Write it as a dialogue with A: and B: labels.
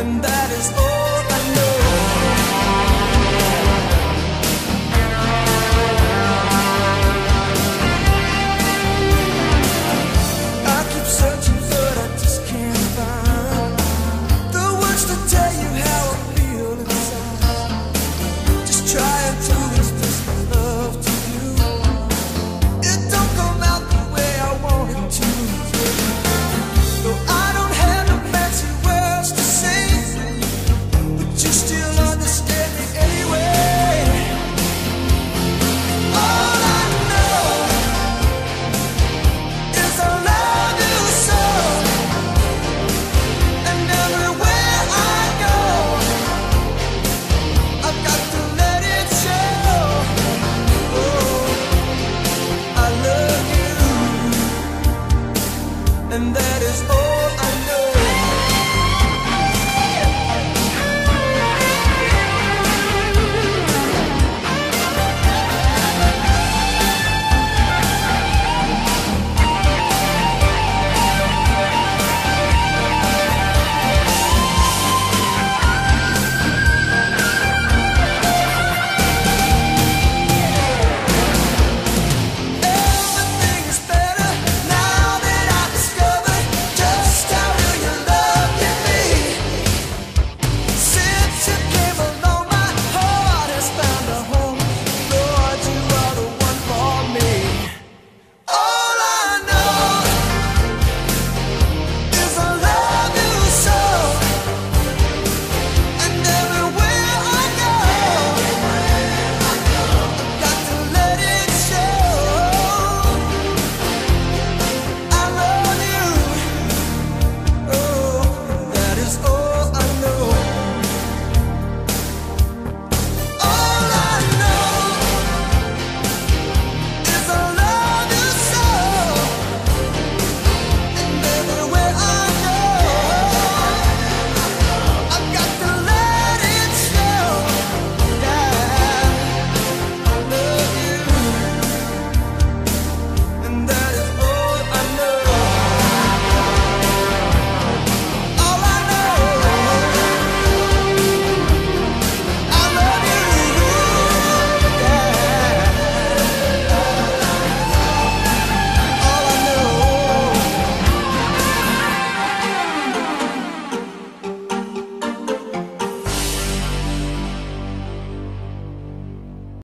A: and that is all.